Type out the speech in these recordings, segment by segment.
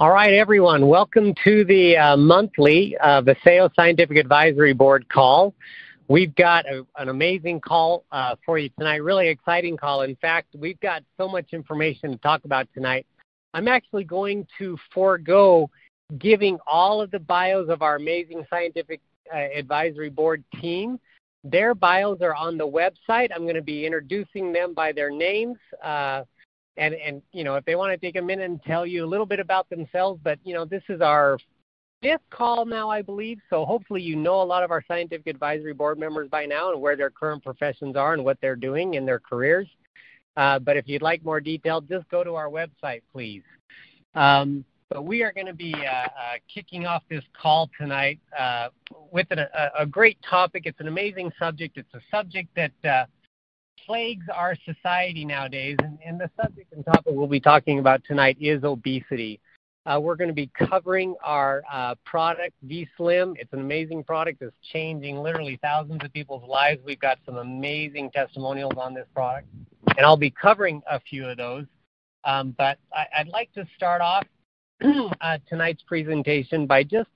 All right, everyone. Welcome to the uh, monthly uh, Scientific Advisory Board call. We've got a, an amazing call uh, for you tonight, really exciting call. In fact, we've got so much information to talk about tonight. I'm actually going to forego giving all of the bios of our amazing Scientific uh, Advisory Board team. Their bios are on the website. I'm going to be introducing them by their names. And and you know if they want to take a minute and tell you a little bit about themselves but you know this is our fifth call now i believe so hopefully you know a lot of our scientific advisory board members by now and where their current professions are and what they're doing in their careers uh, but if you'd like more detail just go to our website please um, but we are going to be uh, uh, kicking off this call tonight uh, with an, a, a, great topic. It's an amazing subject. It's a subject that uh, plagues our society nowadays, and, and the subject and topic we'll be talking about tonight is obesity. Uh, we're going to be covering our uh, product, V-Slim. It's an amazing product that's changing literally thousands of people's lives. We've got some amazing testimonials on this product, and I'll be covering a few of those. Um, but I, would like to start off uh, tonight's presentation by just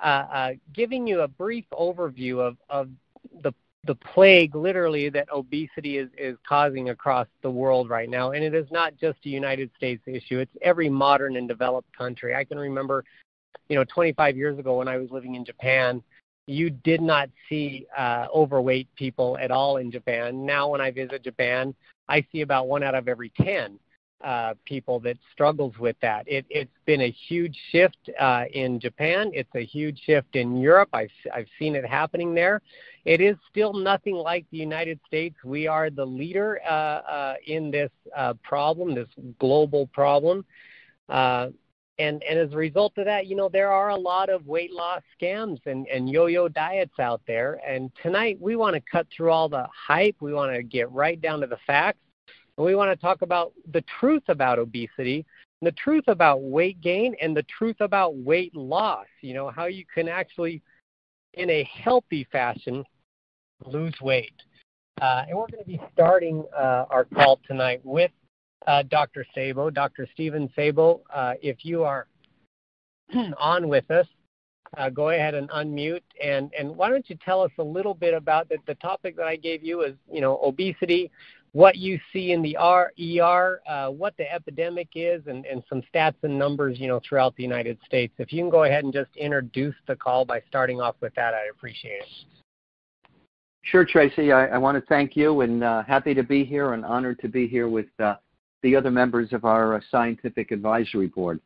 uh, uh, giving you a brief overview of, of the the plague literally that obesity is, is causing across the world right now. And it is not just a United States issue, it's every modern and developed country. I can remember, you know, 25 years ago when I was living in Japan, you did not see uh, overweight people at all in Japan. Now, when I visit Japan, I see about one out of every 10 uh, people that struggles with that. It, has been a huge shift uh, in Japan. It's a huge shift in Europe. I've, I've seen it happening there. It is still nothing like the United States. We are the leader uh, uh in this uh, problem, this global problem. Uh, and, and as a result of that, you know, there are a lot of weight loss scams and, and yo-yo diets out there. And tonight we want to cut through all the hype. We want to get right down to the facts and we want to talk about the truth about obesity, the truth about weight gain, and the truth about weight loss. You know, how you can actually, in a healthy fashion, lose weight. Uh, and we're going to be starting uh, our call tonight with uh, Dr. Sabo, Dr. Stephen Sabo. Uh, if you are on with us, uh, go ahead and unmute. And, and why don't you tell us a little bit about the, the topic that I gave you is, you know, obesity, what you see in the R, ER, what the epidemic is, and, and some stats and numbers, you know, throughout the United States. If you can go ahead and just introduce the call by starting off with that, I'd appreciate it. Sure, Tracy. I, I want to thank you and uh, happy to be here and honored to be here with uh, the other members of our uh, scientific advisory board.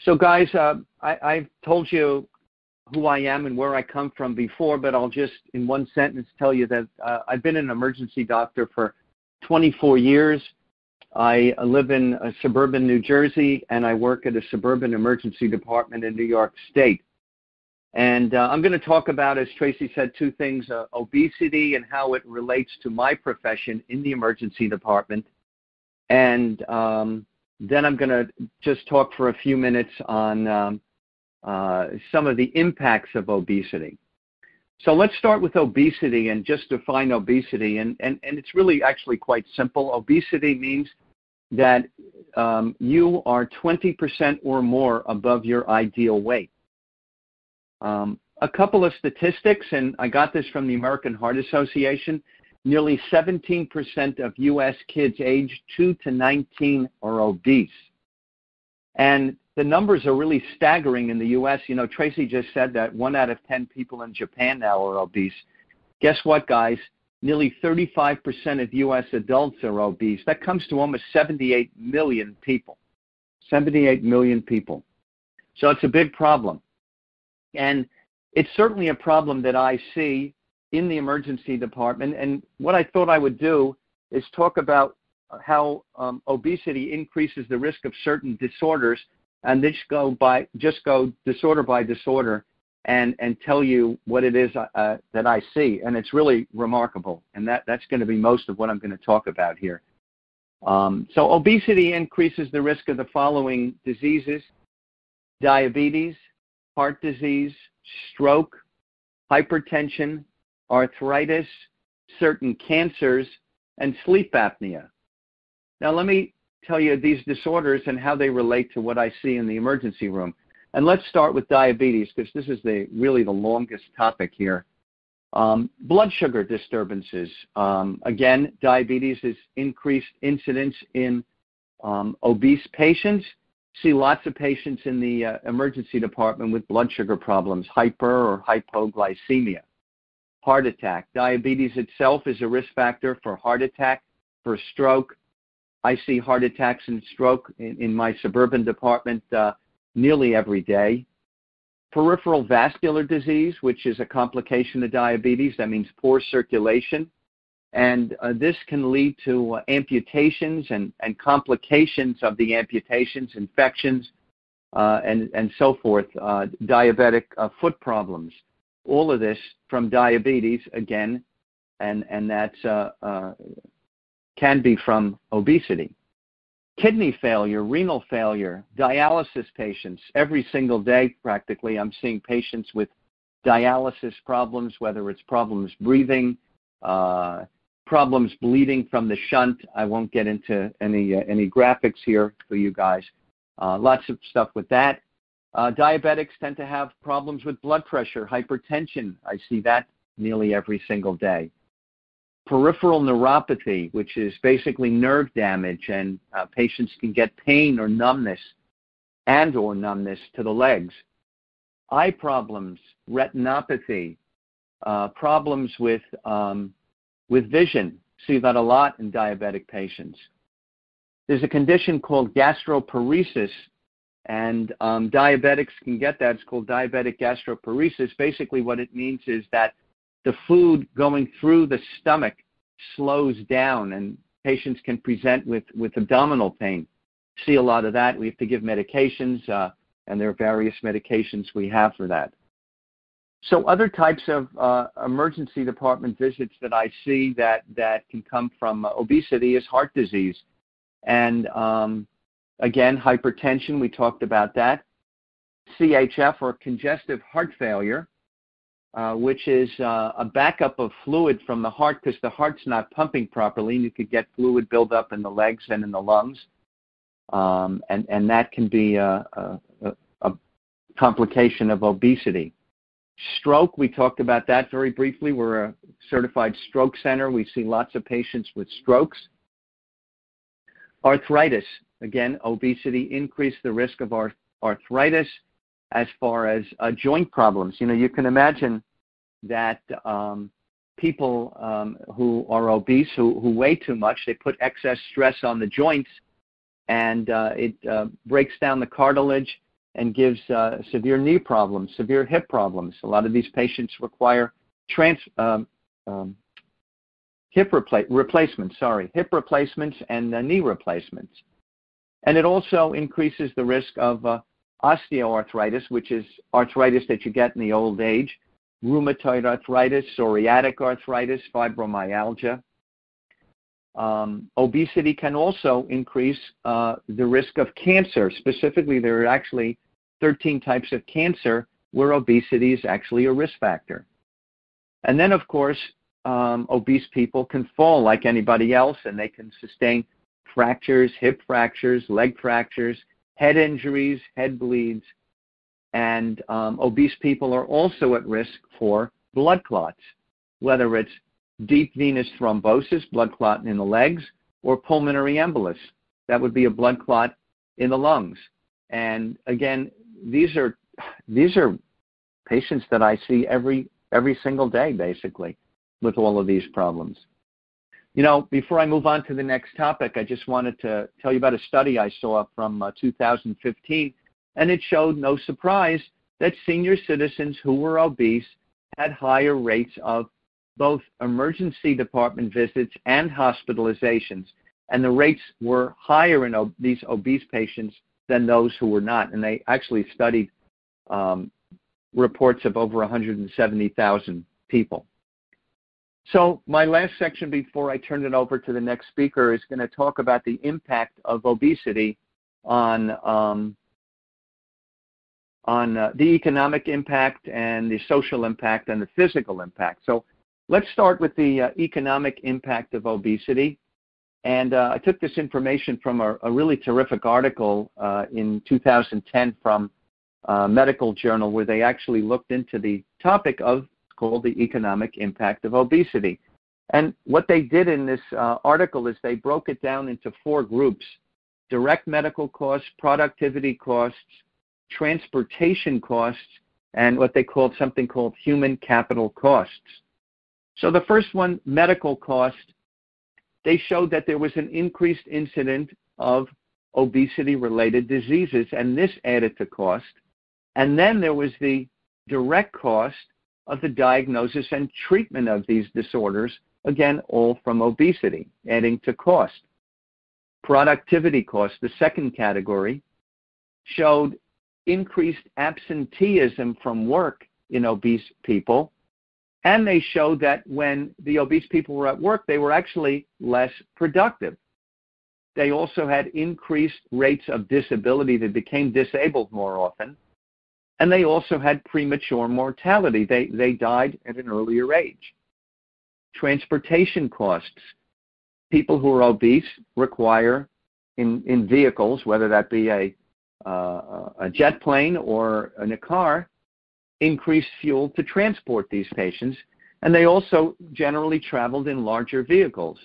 So, guys, uh, I, I've told you who I am and where I come from before, but I'll just in one sentence tell you that uh, I've been an emergency doctor for 24 years. I live in uh, suburban New Jersey and I work at a suburban emergency department in New York State. And uh, I'm going to talk about, as Tracy said, two things uh, obesity and how it relates to my profession in the emergency department. And um, then I'm going to just talk for a few minutes on um, uh, some of the impacts of obesity. So let's start with obesity and just define obesity. And, and, and it's really actually quite simple. Obesity means that um, you are 20% or more above your ideal weight. Um, a couple of statistics, and I got this from the American Heart Association. Nearly 17% of U.S. kids aged 2 to 19 are obese. And the numbers are really staggering in the U.S. You know, Tracy just said that one out of 10 people in Japan now are obese. Guess what, guys? Nearly 35% of U.S. adults are obese. That comes to almost 78 million people. 78 million people. So it's a big problem. And it's certainly a problem that I see in the emergency department. And what I thought I would do is talk about how um, obesity increases the risk of certain disorders and just go by just go disorder by disorder and and tell you what it is uh, that I see, and it's really remarkable. And that that's going to be most of what I'm going to talk about here. Um, so obesity increases the risk of the following diseases: diabetes, heart disease, stroke, hypertension, arthritis, certain cancers, and sleep apnea. Now let me tell you these disorders and how they relate to what I see in the emergency room. And let's start with diabetes because this is the really the longest topic here. Um, blood sugar disturbances. Um, again, diabetes is increased incidence in um, obese patients. See lots of patients in the uh, emergency department with blood sugar problems, hyper or hypoglycemia. Heart attack. Diabetes itself is a risk factor for heart attack, for stroke. I see heart attacks and stroke in, in my suburban department uh, nearly every day. Peripheral vascular disease, which is a complication of diabetes, that means poor circulation. And uh, this can lead to uh, amputations and, and complications of the amputations, infections, uh, and, and so forth, uh, diabetic uh, foot problems. All of this from diabetes, again, and, and that uh, can be from obesity kidney failure, renal failure, dialysis patients. Every single day, practically, I'm seeing patients with dialysis problems, whether it's problems breathing, problems bleeding from the shunt. I won't get into any uh, any graphics here for you guys. Uh, lots of stuff with that. Uh, diabetics tend to have problems with blood pressure, hypertension. I see that nearly every single day peripheral neuropathy, which is basically nerve damage, and uh, patients can get pain or numbness and or numbness to the legs. Eye problems, retinopathy, uh, problems with, um, with vision. See that a lot in diabetic patients. There's a condition called gastroparesis, and um, diabetics can get that. It's called diabetic gastroparesis. Basically, what it means is that the food going through the stomach slows down and patients can present with, with abdominal pain. See a lot of that. We have to give medications, uh, and there are various medications we have for that. So other types of uh, emergency department visits that I see that, that can come from uh, obesity is heart disease. And um, again, hypertension, we talked about that. CHF or congestive heart failure, uh, which is uh, a backup of fluid from the heart because the heart's not pumping properly, and you could get fluid buildup in the legs and in the lungs, um, and and that can be a, a, a complication of obesity. Stroke, we talked about that very briefly. We're a certified stroke center. We see lots of patients with strokes. Arthritis, again, obesity increased the risk of arthritis as far as uh, joint problems. You know, you can imagine that um, people um, who are obese, who, who weigh too much, they put excess stress on the joints, and uh, it uh, breaks down the cartilage and gives uh, severe knee problems, severe hip problems. A lot of these patients require trans, um, um, hip repla- replacements, sorry, hip replacements and uh, knee replacements. And it also increases the risk of uh, osteoarthritis, which is arthritis that you get in the old age, rheumatoid arthritis, psoriatic arthritis, fibromyalgia. Um, obesity can also increase uh, the risk of cancer. Specifically, there are actually 13 types of cancer where obesity is actually a risk factor. And then, of course, um, obese people can fall like anybody else and they can sustain fractures, hip fractures, leg fractures, head injuries, head bleeds, and um, obese people are also at risk for blood clots, whether it's deep venous thrombosis, blood clot in the legs, or pulmonary embolus. That would be a blood clot in the lungs. And again, these are these are patients that I see every every single day, basically, with all of these problems. You know, before I move on to the next topic, I just wanted to tell you about a study I saw from uh, 2015, and it showed, no surprise, that senior citizens who were obese had higher rates of both emergency department visits and hospitalizations, and the rates were higher in ob- these obese patients than those who were not. And they actually studied um, reports of over 170,000 people. So my last section before I turn it over to the next speaker is going to talk about the impact of obesity on um, on uh, the economic impact and the social impact and the physical impact. So let's start with the uh, economic impact of obesity. And uh, I took this information from a, a really terrific article uh, in 2010 from uh, Medical Journal, where they actually looked into the topic of called the economic impact of obesity. And what they did in this uh, article is they broke it down into four groups direct medical costs, productivity costs, transportation costs, and what they called something called human capital costs. So the first one, medical cost, they showed that there was an increased incident of obesity related diseases, and this added to cost. And then there was the direct cost of the diagnosis and treatment of these disorders, again, all from obesity, adding to cost. Productivity costs, the second category, showed increased absenteeism from work in obese people. And they showed that when the obese people were at work, they were actually less productive. They also had increased rates of disability. They became disabled more often and they also had premature mortality. They, they died at an earlier age. Transportation costs. People who are obese require in, in vehicles, whether that be a, uh, a jet plane or in a car, increased fuel to transport these patients. And they also generally traveled in larger vehicles.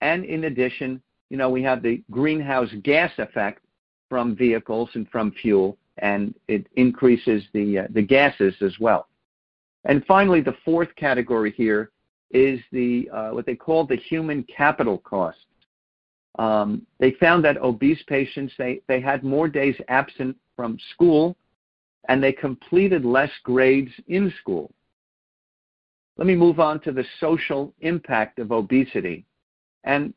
And in addition, you know, we have the greenhouse gas effect from vehicles and from fuel and it increases the, uh, the gases as well. And finally, the fourth category here is the, uh, what they call the human capital cost. Um, they found that obese patients, they, they had more days absent from school and they completed less grades in school. Let me move on to the social impact of obesity. And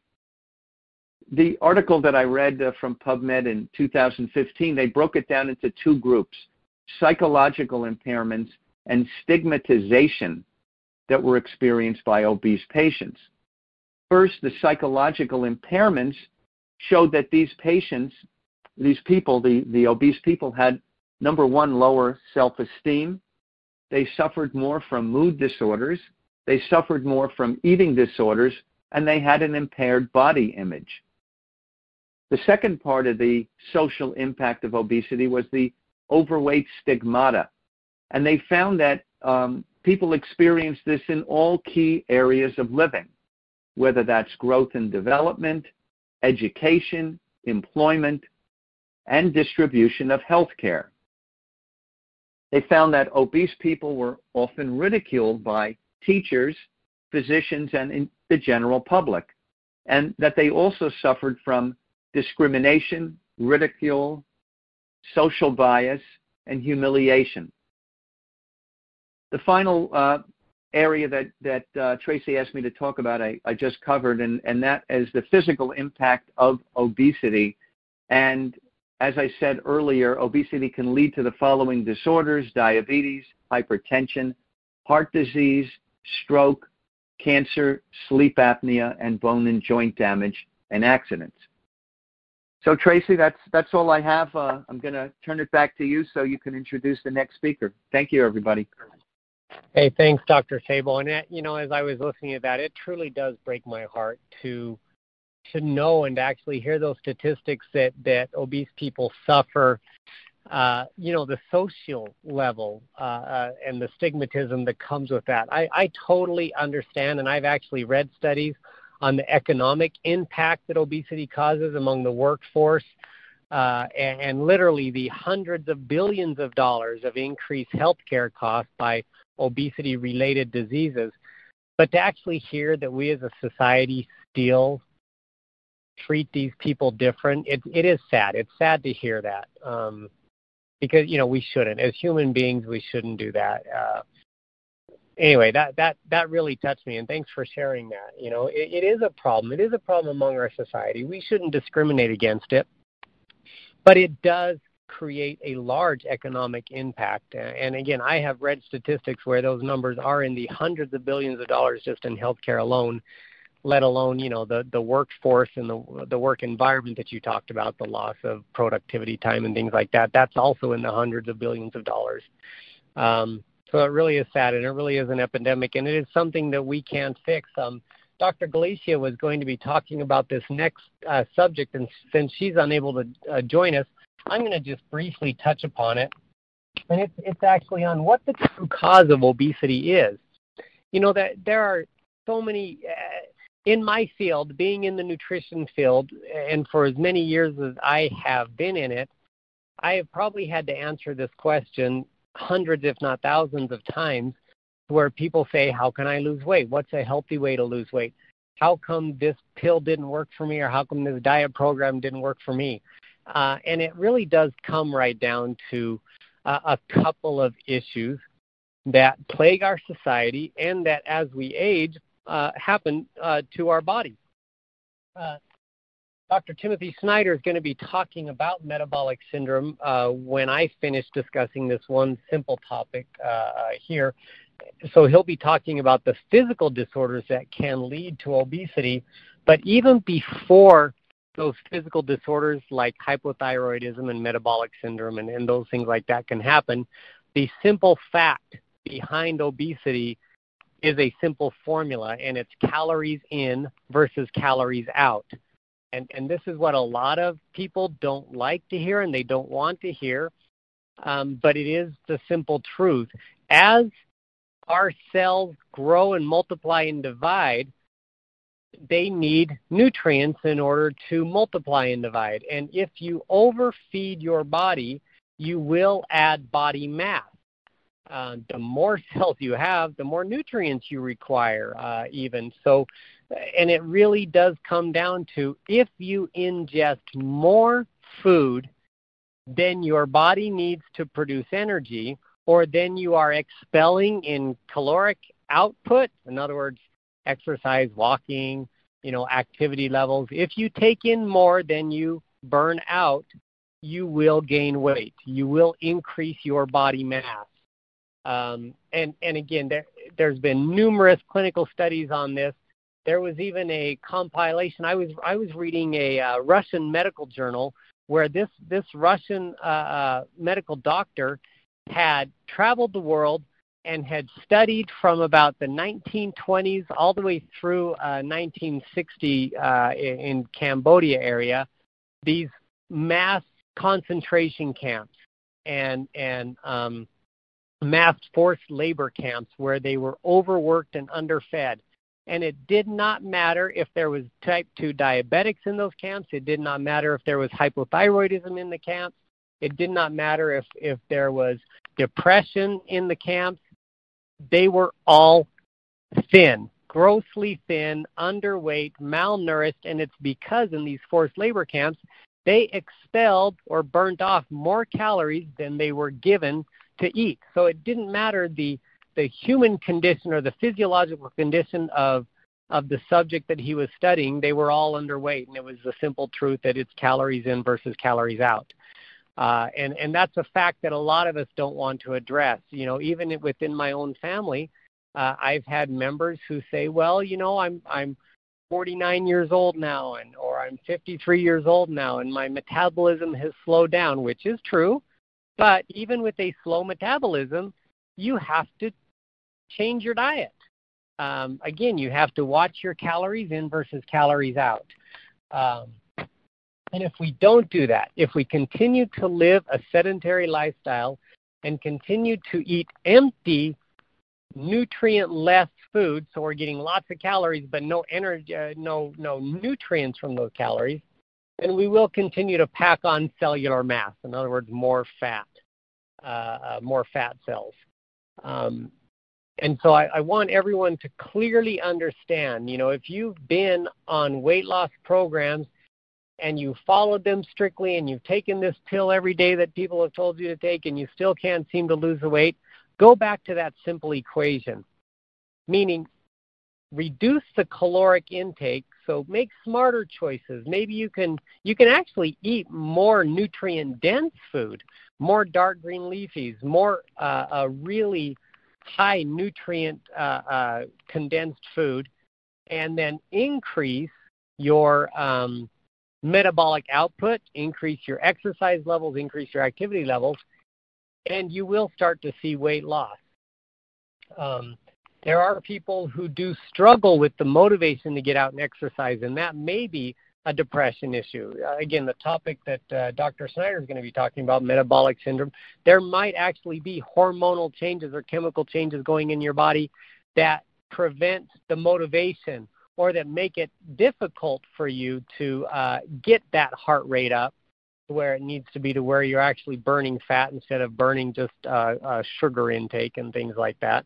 the article that I read uh, from PubMed in 2015, they broke it down into two groups psychological impairments and stigmatization that were experienced by obese patients. First, the psychological impairments showed that these patients, these people, the, the obese people, had number one, lower self esteem. They suffered more from mood disorders. They suffered more from eating disorders, and they had an impaired body image. The second part of the social impact of obesity was the overweight stigmata. And they found that um, people experience this in all key areas of living, whether that's growth and development, education, employment, and distribution of health care. They found that obese people were often ridiculed by teachers, physicians, and the general public, and that they also suffered from discrimination, ridicule, social bias, and humiliation. The final uh, area that, that uh, Tracy asked me to talk about, I, I just covered, and, and that is the physical impact of obesity. And as I said earlier, obesity can lead to the following disorders diabetes, hypertension, heart disease, stroke, cancer, sleep apnea, and bone and joint damage and accidents. So Tracy, that's that's all I have. Uh, I'm going to turn it back to you so you can introduce the next speaker. Thank you, everybody. Hey, thanks, Dr. Sabo. And you know, as I was listening to that, it truly does break my heart to to know and to actually hear those statistics that that obese people suffer. Uh, you know, the social level uh, uh, and the stigmatism that comes with that. I, I totally understand, and I've actually read studies on the economic impact that obesity causes among the workforce, uh, and, and, literally the hundreds of billions of dollars of increased healthcare costs by obesity related diseases. But to actually hear that we as a society still treat these people different, it, it is sad. It's sad to hear that. Um, because you know we shouldn't as human beings we shouldn't do that uh, anyway, that that that really touched me, and thanks for sharing that. You know, it, it is a problem. It is a problem among our society. We shouldn't discriminate against it, but it does create a large economic impact. And again, I have read statistics where those numbers are in the hundreds of billions of dollars just in healthcare alone, let alone you know the the workforce and the the work environment that you talked about, the loss of productivity time and things like that. That's also in the hundreds of billions of dollars. Um, so it really is sad, and it really is an epidemic, and it is something that we can't fix. Um, Dr. Galicia was going to be talking about this next uh, subject, and since she's unable to uh, join us, I'm going to just briefly touch upon it. And it's, it's actually on what the true cause of obesity is. You know, that there are so many, in my field, being in the nutrition field, and for as many years as I have been in it, I have probably had to answer this question hundreds, if not thousands, of times where people say, How can I lose weight? What's a healthy way to lose weight? How come this pill didn't work for me, or how come this diet program didn't work for me? Uh, and it really does come right down to uh, a couple of issues that plague our society and that as we age uh, happen uh, to our bodies. Uh, Dr. Timothy Snyder is going to be talking about metabolic syndrome uh, when I finish discussing this one simple topic here so he'll be talking about the physical disorders that can lead to obesity. But even before those physical disorders like hypothyroidism and metabolic syndrome and, and those things like that can happen, the simple fact behind obesity is a simple formula, and it's calories in versus calories out. And, and this is what a lot of people don't like to hear and they don't want to hear, um, but it is the simple truth. As our cells grow and multiply and divide, they need nutrients in order to multiply and divide. And if you overfeed your body, you will add body mass. Uh, the more cells you have, the more nutrients you require, uh, even. So, and it really does come down to if you ingest more food than your body needs to produce energy, or then you are expelling in caloric output, in other words, exercise, walking, you know, activity levels. If you take in more than you burn out, you will gain weight. You will increase your body mass. Um, and, and again, there, there's been numerous clinical studies on this. There was even a compilation. I was, I was reading a uh, Russian medical journal where this, this Russian uh, uh, medical doctor had traveled the world and had studied from about the 1920s all the way through uh, 1960 uh, in, in Cambodia area, these mass concentration camps and and um, mass forced labor camps where they were overworked and underfed. And it did not matter if there was type 2 diabetics in those camps. It did not matter if there was hypothyroidism in the camps. It did not matter if, if there was depression in the camps. They were all thin, grossly thin, underweight, malnourished, and it's because in these forced labor camps, they expelled or burnt off more calories than they were given to eat. So it didn't matter the the human condition or the physiological condition of of the subject that he was studying, they were all underweight, and it was the simple truth that it's calories in versus calories out. Uh, and and that's a fact that a lot of us don't want to address. You know, even within my own family, uh, I've had members who say, "Well, you know, I'm I'm 49 years old now, and or I'm 53 years old now, and my metabolism has slowed down," which is true. But even with a slow metabolism, you have to change your diet. Um, again, you have to watch your calories in versus calories out. Um, and if we don't do that, if we continue to live a sedentary lifestyle and continue to eat empty, nutrient less food, so we're getting lots of calories but no energy, uh, no no nutrients from those calories, then we will continue to pack on cellular mass. In other words, more fat, uh, uh, more fat cells. Um, and so I, I, want everyone to clearly understand, you know, if you've been on weight loss programs and you followed them strictly and you've taken this pill every day that people have told you to take and you still can't seem to lose the weight, go back to that simple equation. Meaning, reduce the caloric intake so make smarter choices maybe you can you can actually eat more nutrient dense food more dark green leafies more uh, really high nutrient uh, uh, condensed food and then increase your um, metabolic output, increase your exercise levels, increase your activity levels, and you will start to see weight loss. Um, There are people who do struggle with the motivation to get out and exercise, and that may be a depression issue. Uh, again, the topic that uh, Dr. Snyder is going to be talking about, metabolic syndrome, there might actually be hormonal changes or chemical changes going in your body that prevent the motivation or that make it difficult for you to uh, get that heart rate up to where it needs to be to where you're actually burning fat instead of burning just uh, uh, sugar intake and things like that.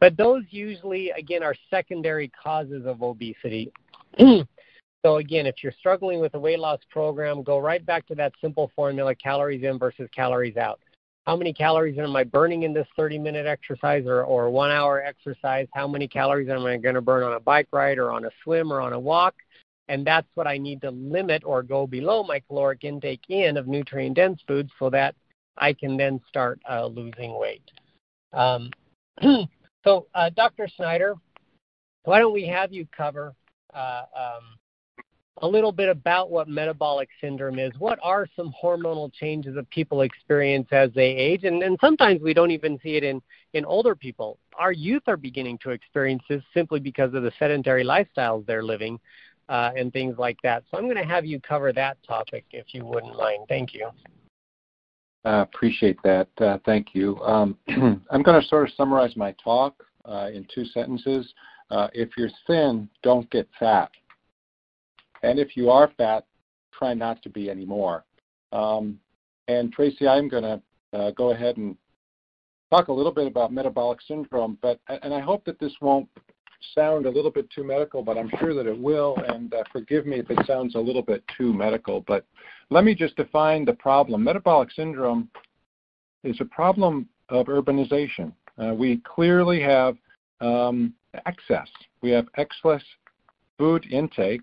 But those usually, again, are secondary causes of obesity. so, again, if you're struggling with a weight loss program, go right back to that simple formula calories in versus calories out. How many calories am I burning in this 30 minute exercise or, or one hour exercise? How many calories am I going to burn on a bike ride or on a swim or on a walk? And that's what I need to limit or go below my caloric intake in of nutrient dense foods so that I can then start uh, losing weight. Um, so, uh, Dr. Snyder, why don't we have you cover uh, um, a little bit about what metabolic syndrome is? What are some hormonal changes that people experience as they age? And, and sometimes we don't even see it in, in older people. Our youth are beginning to experience this simply because of the sedentary lifestyles they're living uh, and things like that. So I'm going to have you cover that topic if you wouldn't mind. Thank you. Uh, appreciate that. Uh, thank you. Um, I'm going to sort of summarize my talk uh, in two sentences. Uh, if you're thin, don't get fat. And if you are fat, try not to be anymore. Um, and Tracy, I'm going to uh, go ahead and talk a little bit about metabolic syndrome, but and I hope that this won't sound a little bit too medical, but I'm sure that it will. And uh, forgive me if it sounds a little bit too medical, but let me just define the problem. Metabolic syndrome is a problem of urbanization. Uh, we clearly have um, excess. We have excess food intake.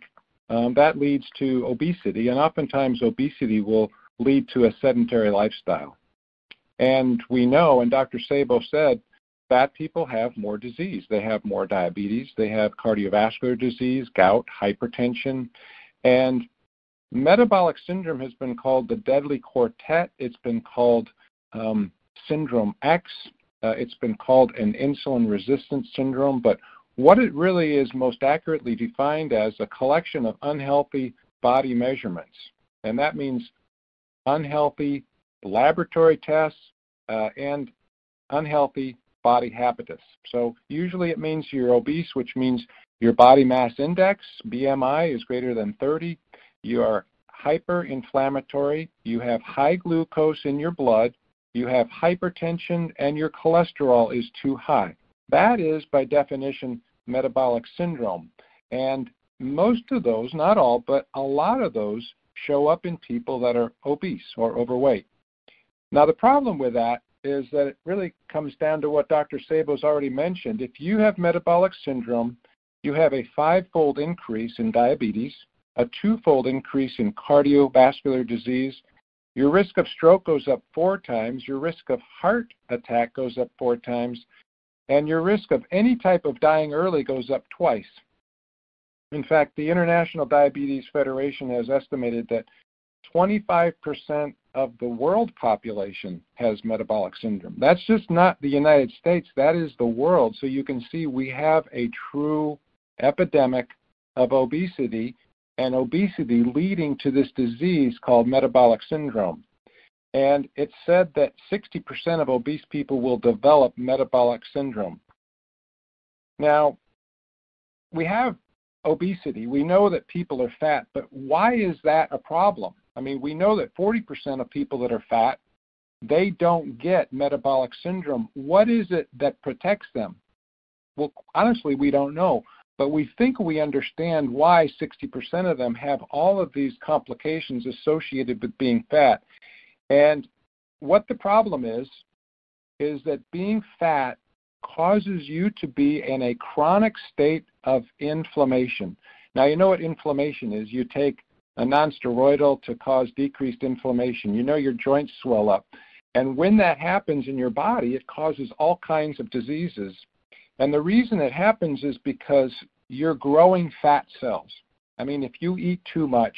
Um, that leads to obesity, and oftentimes obesity will lead to a sedentary lifestyle. And we know, and Dr. Sabo said, fat people have more disease. They have more diabetes, they have cardiovascular disease, gout, hypertension, and metabolic syndrome has been called the deadly quartet. It's been called um, syndrome X. Uh, it's been called an insulin resistance syndrome, but what it really is most accurately defined as a collection of unhealthy body measurements. And that means unhealthy laboratory tests uh, and unhealthy body habitus. So usually it means you're obese, which means your body mass index, BMI, is greater than 30. You are hyperinflammatory. You have high glucose in your blood. You have hypertension, and your cholesterol is too high. That is, by definition, metabolic syndrome. And most of those, not all, but a lot of those show up in people that are obese or overweight. Now, the problem with that is that it really comes down to what Dr. Sabo's already mentioned. If you have metabolic syndrome, you have a five-fold increase in diabetes, a two-fold increase in cardiovascular disease. Your risk of stroke goes up four times. Your risk of heart attack goes up four times. And your risk of any type of dying early goes up twice. In fact, the International Diabetes Federation has estimated that 25% of the world population has metabolic syndrome. That's just not the United States, that is the world. So you can see we have a true epidemic of obesity and obesity leading to this disease called metabolic syndrome. And it's said that 60% of obese people will develop metabolic syndrome. Now, we have obesity. We know that people are fat, but why is that a problem? I mean, we know that 40% of people that are fat, they don't get metabolic syndrome. What is it that protects them? Well, honestly, we don't know, but we think we understand why 60% of them have all of these complications associated with being fat. And what the problem is, is that being fat causes you to be in a chronic state of inflammation. Now, you know what inflammation is. You take a nonsteroidal to cause decreased inflammation. You know your joints swell up. And when that happens in your body, it causes all kinds of diseases. And the reason it happens is because you're growing fat cells. I mean, if you eat too much,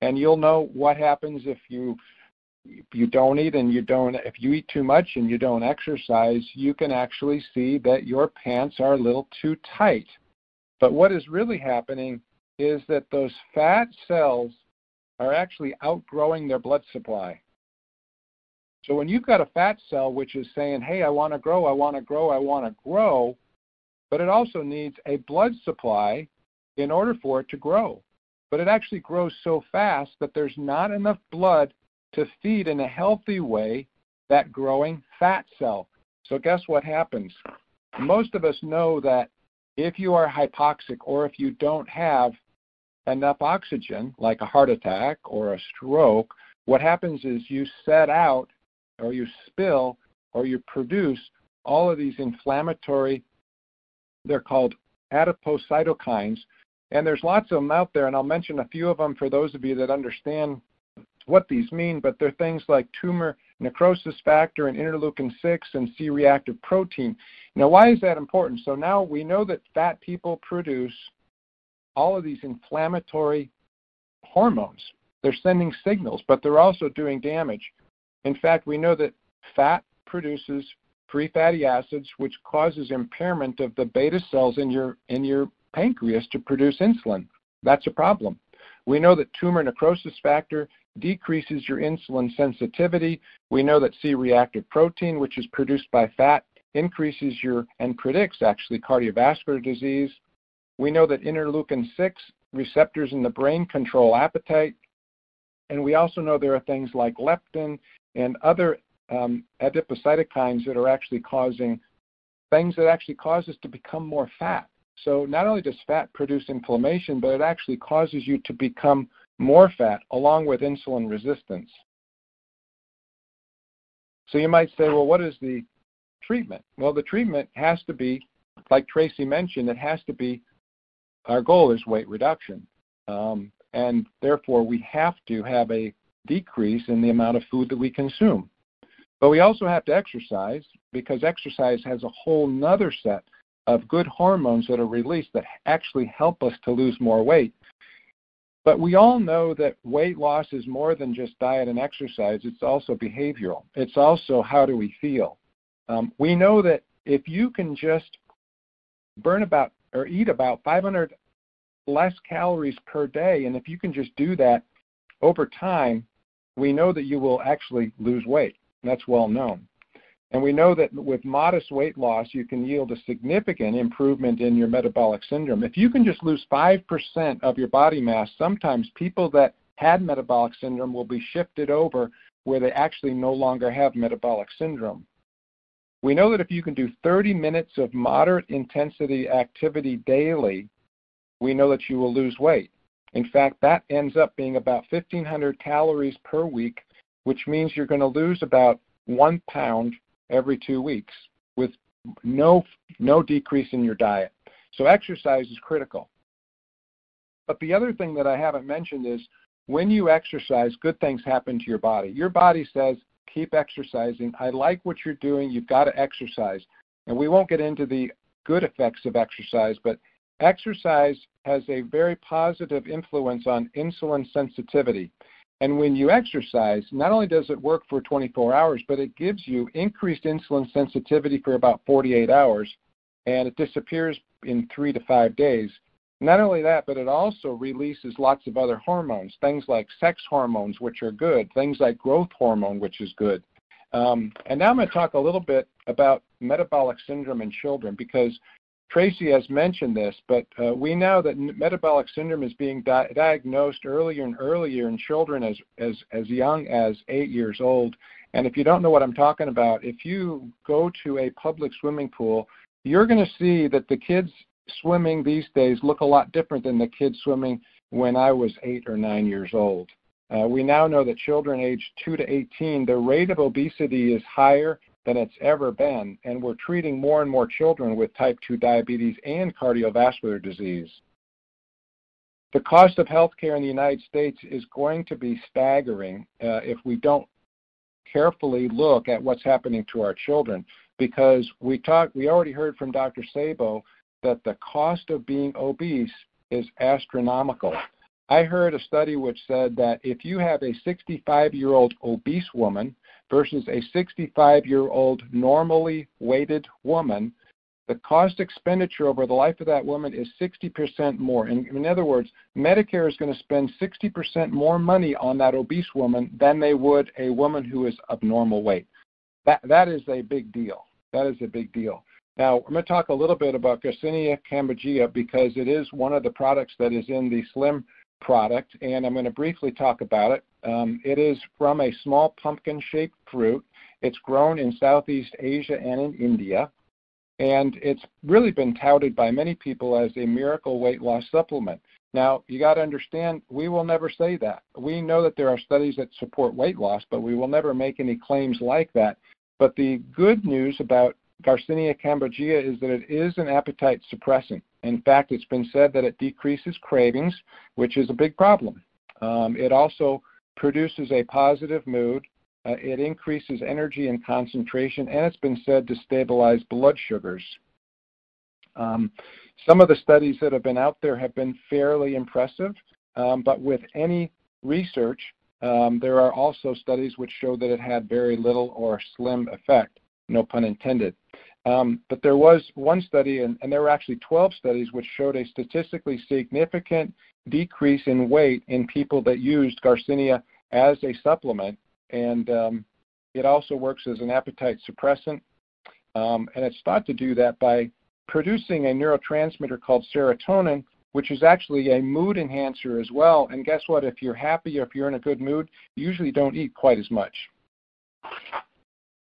and you'll know what happens if you if you don't eat and you don't if you eat too much and you don't exercise you can actually see that your pants are a little too tight but what is really happening is that those fat cells are actually outgrowing their blood supply so when you've got a fat cell which is saying hey i want to grow i want to grow i want to grow but it also needs a blood supply in order for it to grow but it actually grows so fast that there's not enough blood to feed in a healthy way that growing fat cell. So, guess what happens? Most of us know that if you are hypoxic or if you don't have enough oxygen, like a heart attack or a stroke, what happens is you set out or you spill or you produce all of these inflammatory, they're called adipocytokines. And there's lots of them out there, and I'll mention a few of them for those of you that understand what these mean, but they're things like tumor necrosis factor and interleukin 6 and C reactive protein. Now, why is that important? So now we know that fat people produce all of these inflammatory hormones. They're sending signals, but they're also doing damage. In fact, we know that fat produces free fatty acids, which causes impairment of the beta cells in your in your pancreas to produce insulin. That's a problem. We know that tumor necrosis factor decreases your insulin sensitivity. We know that C reactive protein, which is produced by fat, increases your and predicts actually cardiovascular disease. We know that interleukin 6 receptors in the brain control appetite. And we also know there are things like leptin and other um, adipocytokines that are actually causing things that actually cause us to become more fat. So not only does fat produce inflammation, but it actually causes you to become more fat along with insulin resistance. So you might say, well, what is the treatment? Well, the treatment has to be, like Tracy mentioned, it has to be our goal is weight reduction. Um, and therefore, we have to have a decrease in the amount of food that we consume. But we also have to exercise because exercise has a whole nother set of good hormones that are released that actually help us to lose more weight. But we all know that weight loss is more than just diet and exercise, it's also behavioral. It's also how do we feel. Um, we know that if you can just burn about or eat about 500 less calories per day, and if you can just do that over time, we know that you will actually lose weight. That's well known. And we know that with modest weight loss, you can yield a significant improvement in your metabolic syndrome. If you can just lose 5% of your body mass, sometimes people that had metabolic syndrome will be shifted over where they actually no longer have metabolic syndrome. We know that if you can do 30 minutes of moderate intensity activity daily, we know that you will lose weight. In fact, that ends up being about 1,500 calories per week, which means you're going to lose about one pound every two weeks with no, no decrease in your diet. So exercise is critical. But the other thing that I haven't mentioned is when you exercise, good things happen to your body. Your body says, keep exercising. I like what you're doing. You've got to exercise. And we won't get into the good effects of exercise, but exercise has a very positive influence on insulin sensitivity. And when you exercise, not only does it work for 24 hours, but it gives you increased insulin sensitivity for about 48 hours, and it disappears in three to five days. Not only that, but it also releases lots of other hormones, things like sex hormones, which are good, things like growth hormone, which is good. Um, and now I'm going to talk a little bit about metabolic syndrome in children because Tracy has mentioned this, but uh, we know that metabolic syndrome is being di- diagnosed earlier and earlier in children as, as, as young as eight years old. And if you don't know what I'm talking about, if you go to a public swimming pool, you're going to see that the kids swimming these days look a lot different than the kids swimming when I was eight or nine years old. Uh, we now know that children aged 2 to 18, the rate of obesity is higher than it's ever been, and we're treating more and more children with type 2 diabetes and cardiovascular disease. The cost of healthcare in the United States is going to be staggering uh, if we don't carefully look at what's happening to our children because we talked we already heard from Dr. Sabo that the cost of being obese is astronomical. I heard a study which said that if you have a 65 year old obese woman versus a 65 year old normally weighted woman, the cost expenditure over the life of that woman is 60% more. In, in other words, Medicare is going to spend 60% more money on that obese woman than they would a woman who is of normal weight. That, that is a big deal. That is a big deal. Now, I'm going to talk a little bit about Garcinia cambogia because it is one of the products that is in the Slim product, and I'm going to briefly talk about it. Um, it is from a small pumpkin shaped fruit. It's grown in Southeast Asia and in India, and it's really been touted by many people as a miracle weight loss supplement. Now, you got to understand, we will never say that. We know that there are studies that support weight loss, but we will never make any claims like that. But the good news about Garcinia cambogia is that it is an appetite suppressant. In fact, it's been said that it decreases cravings, which is a big problem. Um, it also produces a positive mood. Uh, it increases energy and concentration, and it's been said to stabilize blood sugars. Um, some of the studies that have been out there have been fairly impressive, um, but with any research, um, there are also studies which show that it had very little or slim effect, no pun intended. Um, but there was one study, and, and, there were actually 12 studies, which showed a statistically significant decrease in weight in people that used Garcinia as a supplement. And um, it also works as an appetite suppressant. Um, and it's thought to do that by producing a neurotransmitter called serotonin, which is actually a mood enhancer as well. And guess what? If you're happy or if you're in a good mood, you usually don't eat quite as much.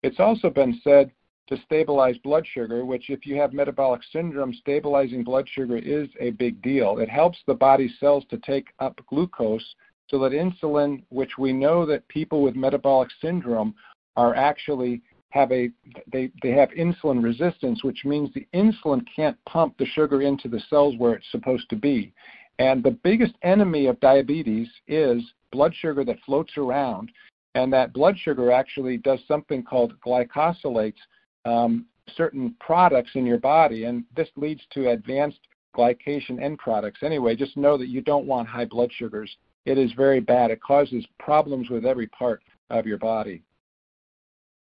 It's also been said to stabilize blood sugar, which, if you have metabolic syndrome, stabilizing blood sugar is a big deal. It helps the body's cells to take up glucose so that insulin, which we know that people with metabolic syndrome are actually have a they, they have insulin resistance, which means the insulin can't pump the sugar into the cells where it's supposed to be. And the biggest enemy of diabetes is blood sugar that floats around. And that blood sugar actually does something called glycosylates um, certain products in your body, and this leads to advanced glycation end products. Anyway, just know that you don't want high blood sugars. It is very bad. It causes problems with every part of your body.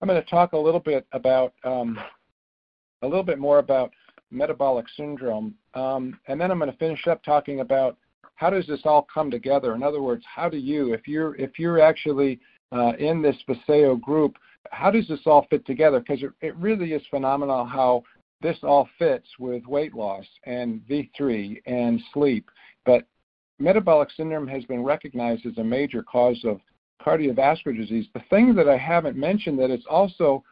I'm going to talk a little bit about um, a little bit more about metabolic syndrome, um, and then I'm going to finish up talking about how does this all come together. In other words, how do you, if you're if you're actually Uh, in this Vasayo group, how does this all fit together? Because it, it really is phenomenal how this all fits with weight loss and V3 and sleep. But metabolic syndrome has been recognized as a major cause of cardiovascular disease. The thing that I haven't mentioned that it's also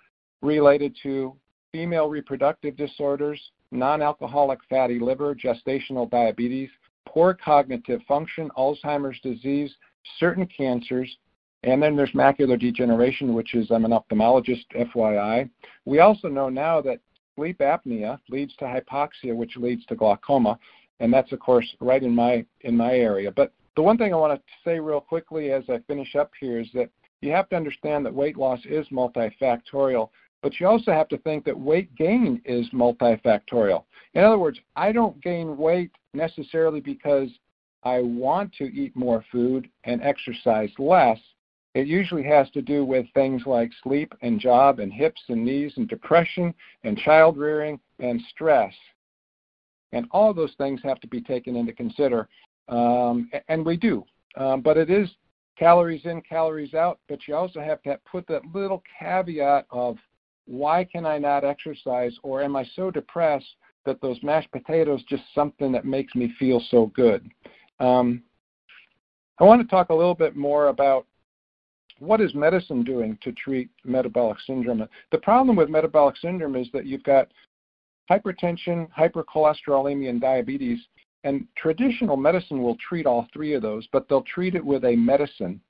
related to female reproductive disorders, non-alcoholic fatty liver, gestational diabetes, poor cognitive function, Alzheimer's disease, certain cancers, and then there's macular degeneration, which is, I'm an ophthalmologist, FYI. We also know now that sleep apnea leads to hypoxia, which leads to glaucoma, and that's of course right in my in my area. But the one thing I want to say real quickly as I finish up here is that you have to understand that weight loss is multifactorial, but you also have to think that weight gain is multifactorial. In other words, I don't gain weight necessarily because I want to eat more food and exercise less. It usually has to do with things like sleep and job and hips and knees and depression and child rearing and stress. And all those things have to be taken into consider. Um, and we do. Um, but it is calories in, calories out. But you also have to put that little caveat of why can I not exercise or am I so depressed that those mashed potatoes just something that makes me feel so good? Um, I want to talk a little bit more about what is medicine doing to treat metabolic syndrome? The problem with metabolic syndrome is that you've got hypertension, hypercholesterolemia, and diabetes. And traditional medicine will treat all three of those, but they'll treat it with a medicine.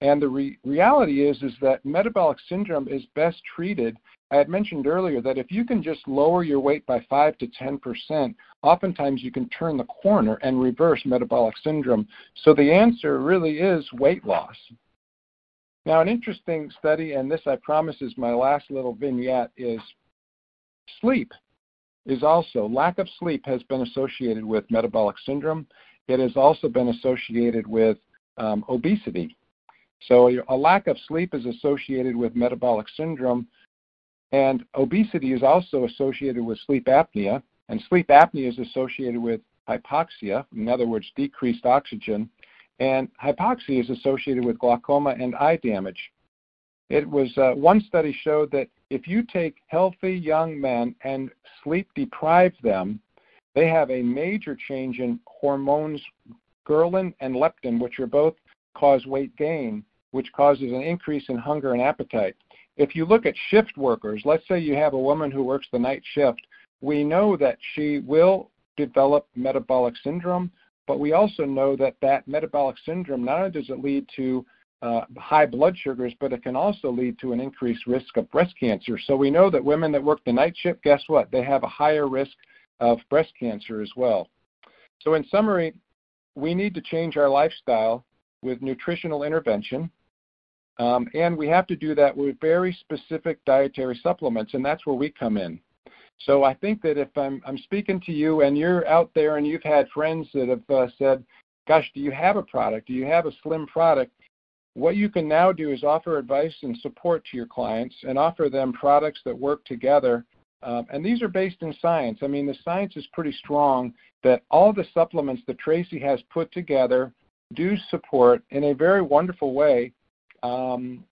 And the re- reality is, is that metabolic syndrome is best treated. I had mentioned earlier that if you can just lower your weight by 5 to 10 percent, oftentimes you can turn the corner and reverse metabolic syndrome. So the answer really is weight loss. Now, an interesting study, and this I promise is my last little vignette, is sleep is also, lack of sleep has been associated with metabolic syndrome. it has also been associated with um, obesity. So a lack of sleep is associated with metabolic syndrome, and obesity is also associated with sleep apnea, and sleep apnea is associated with hypoxia, in other words, decreased oxygen, and hypoxia is associated with glaucoma and eye damage. It was uh, one study showed that if you take healthy young men and sleep deprive them, they have a major change in hormones ghrelin and leptin, which are both cause weight gain, which causes an increase in hunger and appetite. If you look at shift workers, let's say you have a woman who works the night shift, we know that she will develop metabolic syndrome, but we also know that that metabolic syndrome not only does it lead to uh, high blood sugars, but it can also lead to an increased risk of breast cancer. So we know that women that work the night shift, guess what? They have a higher risk of breast cancer as well. So in summary, we need to change our lifestyle with nutritional intervention. Um, and we have to do that with very specific dietary supplements, and that's where we come in. So I think that if I'm, I'm speaking to you and you're out there and you've had friends that have uh, said, gosh, do you have a product? Do you have a slim product? What you can now do is offer advice and support to your clients and offer them products that work together. Um, and these are based in science. I mean, the science is pretty strong that all the supplements that Tracy has put together do support in a very wonderful way um,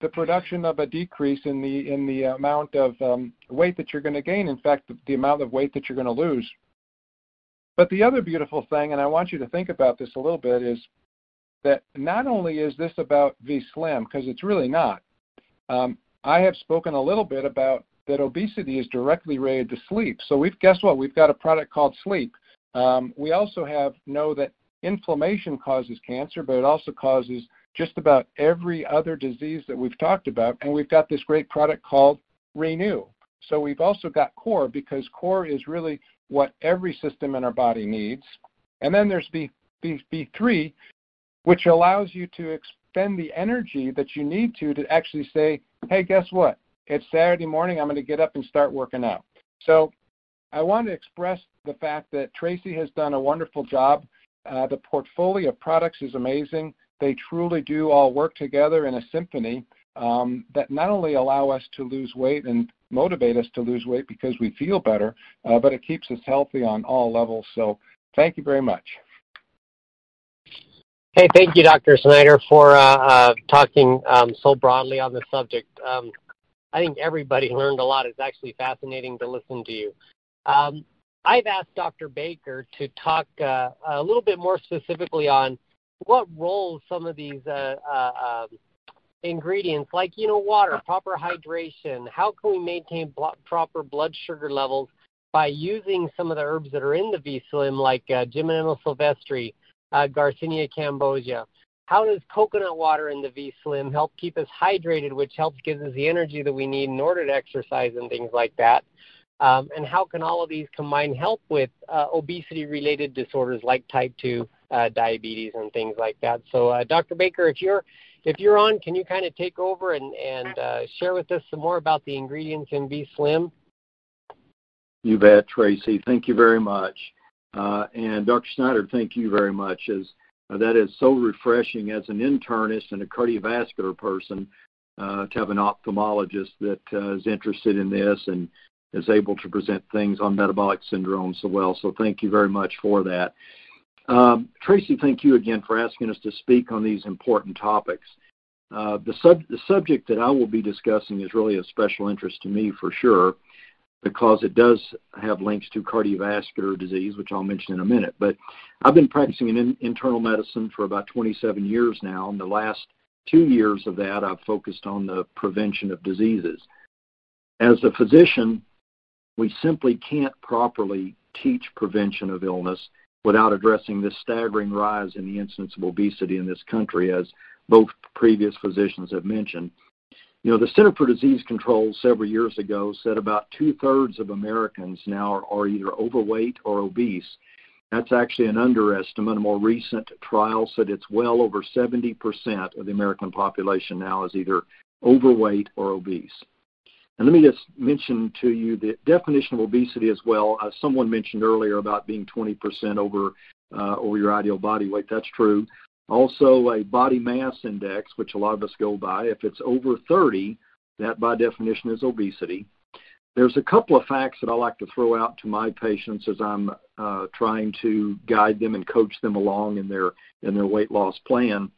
the production of a decrease in the in the amount of um, weight that you're going to gain. In fact, the, the amount of weight that you're going to lose. But the other beautiful thing, and I want you to think about this a little bit, is that not only is this about V Slim, because it's really not. Um, I have spoken a little bit about that obesity is directly related to sleep. So we've guess what? We've got a product called Sleep. Um, we also have know that inflammation causes cancer, but it also causes just about every other disease that we've talked about. And we've got this great product called Renew. So we've also got core because core is really what every system in our body needs. And then there's B, B, V3, which allows you to expend the energy that you need to to actually say, hey, guess what? It's Saturday morning. I'm going to get up and start working out. So I want to express the fact that Tracy has done a wonderful job. Uh, the portfolio of products is amazing. They truly do all work together in a symphony um, that not only allow us to lose weight and motivate us to lose weight because we feel better, uh, but it keeps us healthy on all levels. So thank you very much. Hey, thank you, Dr. Snyder, for uh, uh, talking um, so broadly on the subject. Um, I think everybody learned a lot. It's actually fascinating to listen to you. Um, I've asked Dr. Baker to talk uh, a little bit more specifically on what role some of these uh, uh, um, ingredients, like you know, water, proper hydration, how can we maintain proper blood sugar levels by using some of the herbs that are in the V Slim, like uh, sylvestre, uh, Garcinia cambogia? How does coconut water in the V Slim help keep us hydrated, which helps give us the energy that we need in order to exercise and things like that? Um, and how can all of these combine help with uh, obesity related disorders like type 2 uh, diabetes and things like that. So, uh, Dr. Baker, if you're if you're on, can you kind of take over and and uh, share with us some more about the ingredients in V Slim? You bet, Tracy. Thank you very much. Uh, and Dr. Snyder, thank you very much. As uh, that is so refreshing as an internist and a cardiovascular person to have an ophthalmologist that is interested in this and is able to present things on metabolic syndrome so well. So thank you very much for that. Um, Tracy, thank you again for asking us to speak on these important topics. Uh, the, sub- the subject that I will be discussing is really of special interest to me for sure because it does have links to cardiovascular disease, which I'll mention in a minute. But I've been practicing in internal medicine for about 27 years now, and the last two years of that I've focused on the prevention of diseases. As a physician, we simply can't properly teach prevention of illness without addressing this staggering rise in the incidence of obesity in this country, as both previous physicians have mentioned. You know, the Center for Disease Control several years ago said about two thirds of Americans now are, are either overweight or obese. That's actually an underestimate. A more recent trial said it's well over 70% of the American population now is either overweight or obese. And let me just mention to you the definition of obesity as well. Uh, someone mentioned earlier about being 20% over uh, or your ideal body weight. That's true. Also, a body mass index, which a lot of us go by. If it's over 30, that by definition is obesity. There's a couple of facts that I like to throw out to my patients as I'm uh, trying to guide them and coach them along in their in their weight loss plan.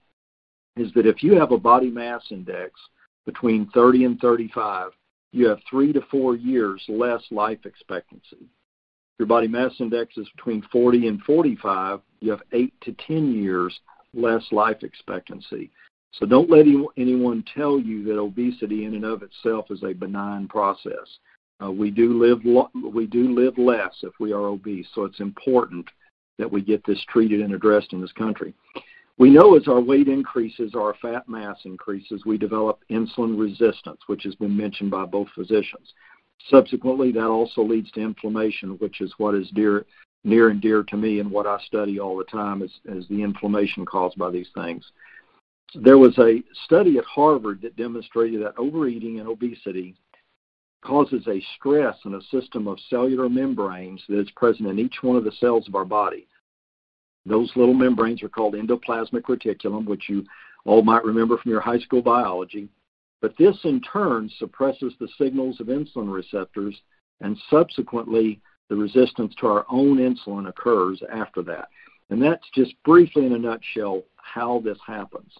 Is that if you have a body mass index between 30 and 35, you have three to four years less life expectancy. Your body mass index is between 40 and 45, you have eight to 10 years less life expectancy. So don't let anyone tell you that obesity in and of itself is a benign process. Uh, we do live lo- we do live less if we are obese, so it's important that we get this treated and addressed in this country. We know as our weight increases, our fat mass increases, we develop insulin resistance, which has been mentioned by both physicians. Subsequently, that also leads to inflammation, which is what is dear, near and dear to me and what I study all the time is, is the inflammation caused by these things. There was a study at Harvard that demonstrated that overeating and obesity causes a stress in a system of cellular membranes that is present in each one of the cells of our body. Those little membranes are called endoplasmic reticulum, which you all might remember from your high school biology. But this in turn suppresses the signals of insulin receptors, and subsequently, the resistance to our own insulin occurs after that. And that's just briefly in a nutshell how this happens.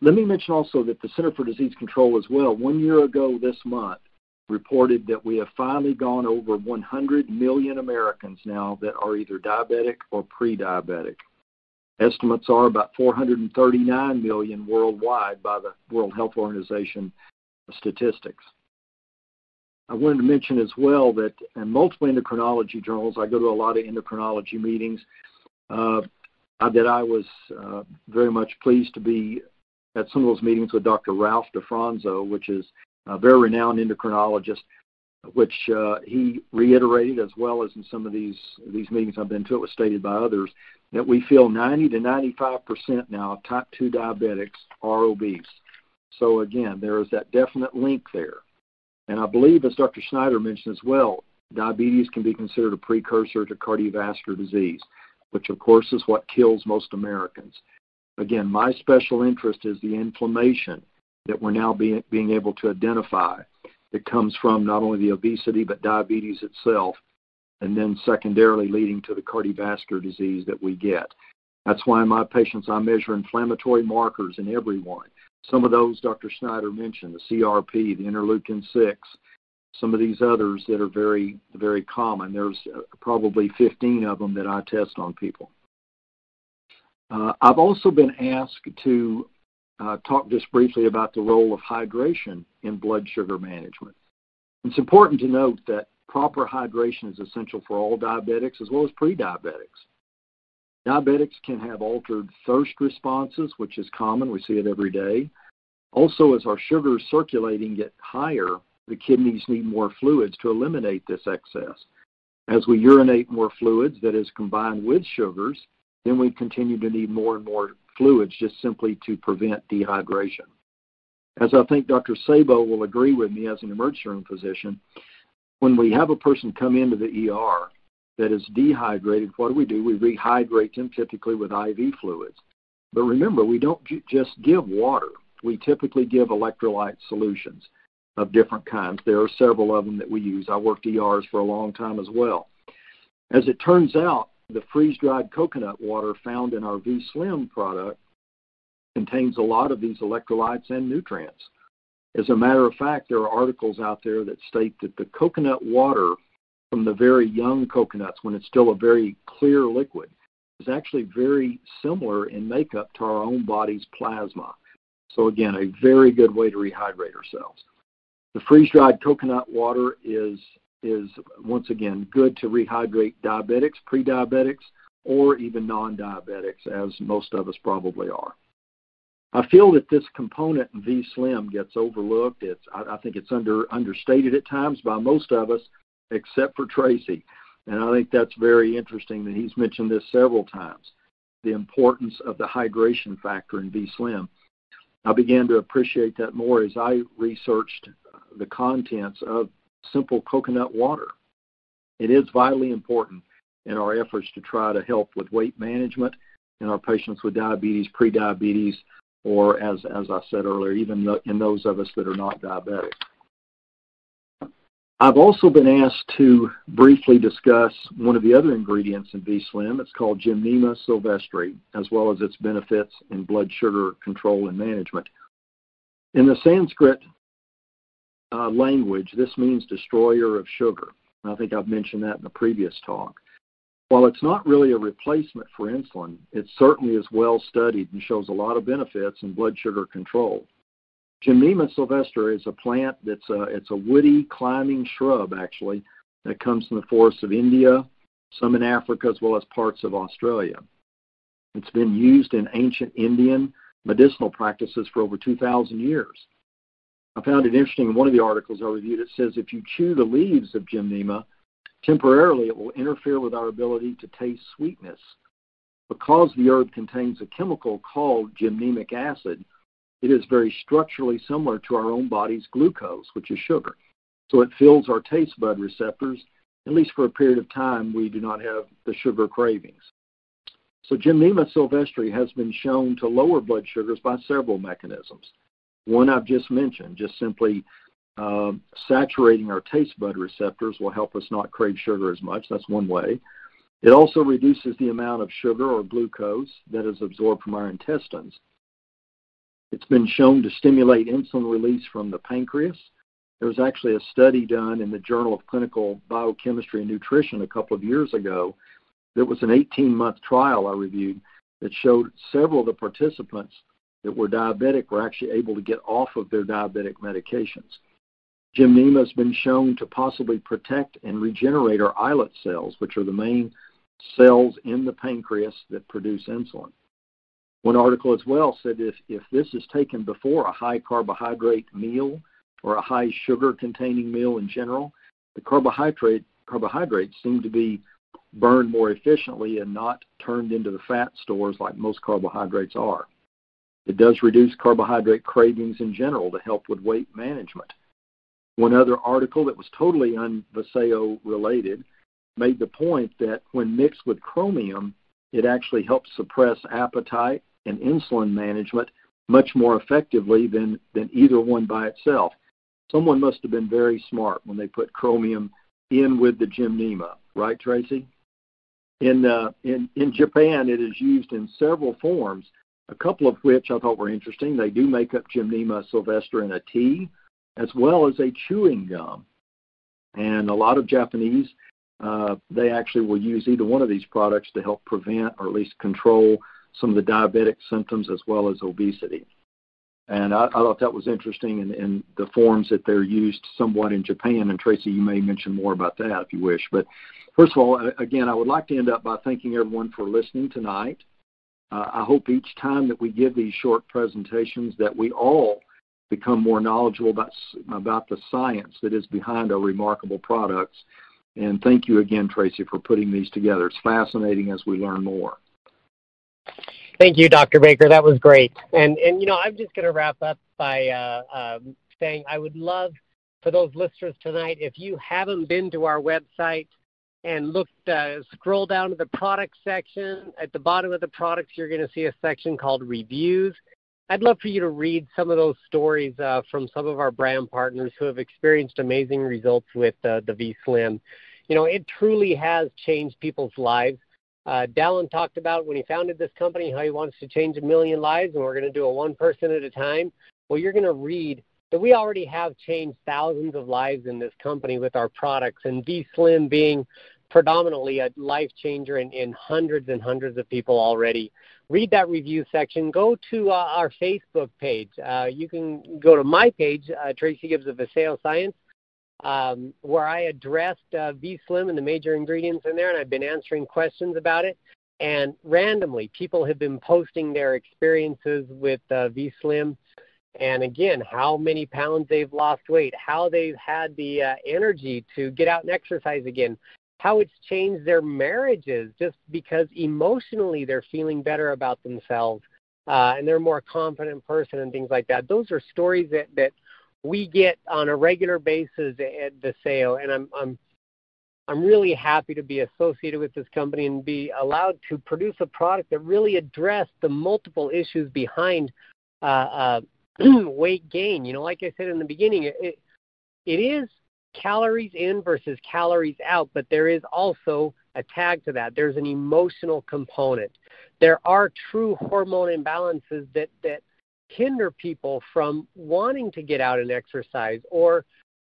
Let me mention also that the Center for Disease Control as well, one year ago this month, reported that we have finally gone over 100 million Americans now that are either diabetic or pre diabetic. Estimates are about 439 million worldwide by the World Health Organization statistics. I wanted to mention as well that in multiple endocrinology journals, I go to a lot of endocrinology meetings, uh, that I was uh, very much pleased to be at some of those meetings with Dr. Ralph DeFronzo, which is a very renowned endocrinologist, which uh, he reiterated as well as in some of these these meetings I've been to. It was stated by others that we feel 90 to 95 percent now of type 2 diabetics are obese. So again, there is that definite link there. And I believe, as Dr. Schneider mentioned as well, diabetes can be considered a precursor to cardiovascular disease, which of course is what kills most Americans. Again, my special interest is the inflammation that we're now being, being able to identify that comes from not only the obesity but diabetes itself, and then secondarily leading to the cardiovascular disease that we get. That's why in my patients I measure inflammatory markers in everyone. Some of those Dr. Schneider mentioned, the CRP, the interleukin 6, some of these others that are very, very common. There's uh, probably 15 of them that I test on people. Uh, I've also been asked to Uh, talk just briefly about the role of hydration in blood sugar management. It's important to note that proper hydration is essential for all diabetics as well as pre-diabetics. Diabetics can have altered thirst responses, which is common. We see it every day. Also, as our sugars circulating get higher, the kidneys need more fluids to eliminate this excess. As we urinate more fluids that is combined with sugars, then we continue to need more and more fluids just simply to prevent dehydration. As I think Dr. Sabo will agree with me as an emergency room physician, when we have a person come into the ER that is dehydrated, what do we do? We rehydrate them typically with IV fluids. But remember, we don't just give water. We typically give electrolyte solutions of different kinds. There are several of them that we use. I worked ERs for a long time as well. As it turns out, the freeze-dried coconut water found in our V-Slim product contains a lot of these electrolytes and nutrients. As a matter of fact, there are articles out there that state that the coconut water from the very young coconuts, when it's still a very clear liquid, is actually very similar in makeup to our own body's plasma. So again, a very good way to rehydrate ourselves. The freeze-dried coconut water is is once again good to rehydrate diabetics, pre-diabetics, or even non-diabetics, as most of us probably are. I feel that this component in V Slim gets overlooked. It's I, I think it's under understated at times by most of us, except for Tracy. And I think that's very interesting that he's mentioned this several times. The importance of the hydration factor in V Slim. I began to appreciate that more as I researched the contents of simple coconut water. It is vitally important. in our efforts to try to help with weight management in our patients with diabetes, prediabetes, or as, as I said earlier, even in those of us that are not diabetic. I've also been asked to briefly discuss one of the other ingredients in V-Slim. It's called Gymnema sylvestre, as well as its benefits in blood sugar control and management. In the Sanskrit uh, language, this means destroyer of sugar. I think I've mentioned that in the previous talk. While it's not really a replacement for insulin, it certainly is well studied and shows a lot of benefits in blood sugar control. Gymnema sylvestre is a plant that's a, it's a woody climbing shrub actually that comes from the forests of India, some in Africa, as well as parts of Australia. It's been used in ancient Indian medicinal practices for over 2,000 years. I found it interesting in one of the articles I reviewed. It says if you chew the leaves of Gymnema, temporarily it will interfere with our ability to taste sweetness. Because the herb contains a chemical called gymnemic acid, it is very structurally similar to our own body's glucose, which is sugar. So it fills our taste bud receptors. At least for a period of time, we do not have the sugar cravings. So Gymnema sylvestre has been shown to lower blood sugars by several mechanisms. One I've just mentioned, just simply uh, saturating our taste bud receptors will help us not crave sugar as much. That's one way. It also reduces the amount of sugar or glucose that is absorbed from our intestines. It's been shown to stimulate insulin release from the pancreas. There was actually a study done in the Journal of Clinical Biochemistry and Nutrition a couple of years ago. There was an 18 month trial I reviewed that showed several of the participants that were diabetic were actually able to get off of their diabetic medications. Gymnema has been shown to possibly protect and regenerate our islet cells, which are the main cells in the pancreas that produce insulin. One article as well said if, if this is taken before a high carbohydrate meal or a high sugar containing meal in general, the carbohydrate carbohydrates seem to be burned more efficiently and not turned into the fat stores like most carbohydrates are. It does reduce carbohydrate cravings in general to help with weight management. One other article that was totally unVasayo related made the point that when mixed with chromium, it actually helps suppress appetite and insulin management much more effectively than, than either one by itself. Someone must have been very smart when they put chromium in with the gymnema, right, Tracy? In, uh, in, in Japan, it is used in several forms, a couple of which I thought were interesting. They do make up Gymnema sylvestre in a tea, as well as a chewing gum. And a lot of Japanese, uh, they actually will use either one of these products to help prevent or at least control some of the diabetic symptoms as well as obesity. And I, I thought that was interesting in, in the forms that they're used somewhat in Japan. And Tracy, you may mention more about that if you wish. But first of all, again, I would like to end up by thanking everyone for listening tonight. Uh, I hope each time that we give these short presentations that we all become more knowledgeable about, about the science that is behind our remarkable products. And thank you again, Tracy, for putting these together. It's fascinating as we learn more. Thank you, Dr. Baker. That was great. And and you know, I'm just going to wrap up by uh, um, saying I would love for those listeners tonight if you haven't been to our website and look, uh, scroll down to the product section. At the bottom of the products, you're going to see a section called reviews. I'd love for you to read some of those stories uh, from some of our brand partners who have experienced amazing results with uh, the V Slim. You know, it truly has changed people's lives. Uh, Dallin talked about when he founded this company how he wants to change a million lives, and we're going to do it one person at a time. Well, you're going to read that we already have changed thousands of lives in this company with our products, and V Slim being predominantly a life changer in, in hundreds and hundreds of people already. Read that review section. Go to uh, our Facebook page. Uh, you can go to my page, uh, Tracy Gibbs of Vasayo Science, um, where I addressed uh, V-Slim and the major ingredients in there, and I've been answering questions about it. And randomly, people have been posting their experiences with uh, V-Slim, and again, how many pounds they've lost weight, how they've had the uh, energy to get out and exercise again, how it's changed their marriages just because emotionally they're feeling better about themselves, uh, and they're a more confident person and things like that. Those are stories that that we get on a regular basis at the sale, and I'm I'm I'm really happy to be associated with this company and be allowed to produce a product that really addressed the multiple issues behind uh, uh, weight gain. You know, like I said in the beginning, it, it is calories in versus calories out, but there is also a tag to that. There's an emotional component. There are true hormone imbalances that, that hinder people from wanting to get out and exercise or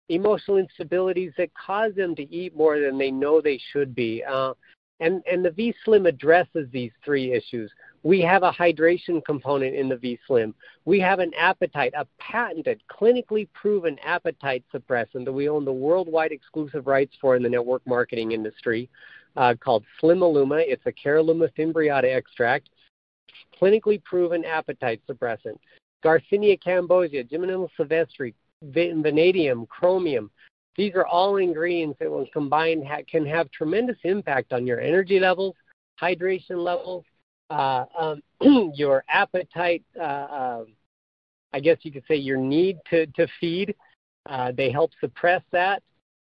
emotional instabilities that cause them to eat more than they know they should be. Uh, and, and the V Slim addresses these three issues. We have a hydration component in the V Slim. We have an appetite, a patented, clinically proven appetite suppressant that we own the worldwide exclusive rights for in the network marketing industry uh, called Slimaluma. It's a Caralluma fimbriata extract, clinically proven appetite suppressant. Garcinia cambogia, Gymnema sylvestre, vanadium, chromium. These are all ingredients that, when combined, ha- can have tremendous impact on your energy levels, hydration levels, uh, um, your appetite. Uh, uh, I guess you could say your need to to feed. Uh, they help suppress that.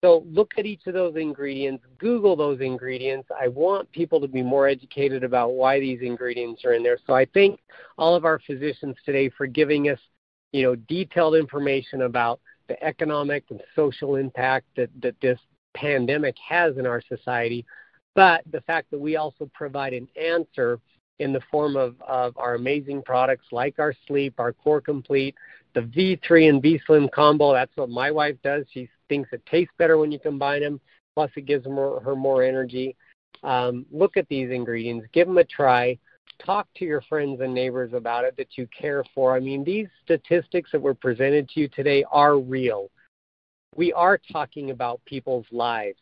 So look at each of those ingredients, Google those ingredients. I want people to be more educated about why these ingredients are in there. So I thank all of our physicians today for giving us, you know, detailed information about the economic and social impact that, that this pandemic has in our society, but the fact that we also provide an answer in the form of, of our amazing products like our sleep, our core complete, the V3 and V Slim combo. That's what my wife does. She thinks it tastes better when you combine them. Plus, it gives her, her more energy. Um, look at these ingredients. Give them a try. Talk to your friends and neighbors about it that you care for. I mean, these statistics that were presented to you today are real. We are talking about people's lives.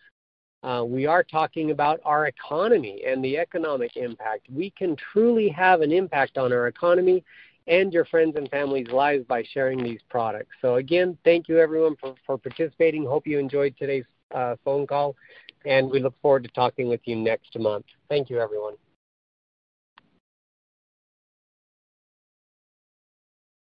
Uh, we are talking about our economy and the economic impact. We can truly have an impact on our economy and your friends and family's lives by sharing these products. So again, thank you everyone for, for participating. Hope you enjoyed today's uh, phone call, and we look forward to talking with you next month. Thank you, everyone.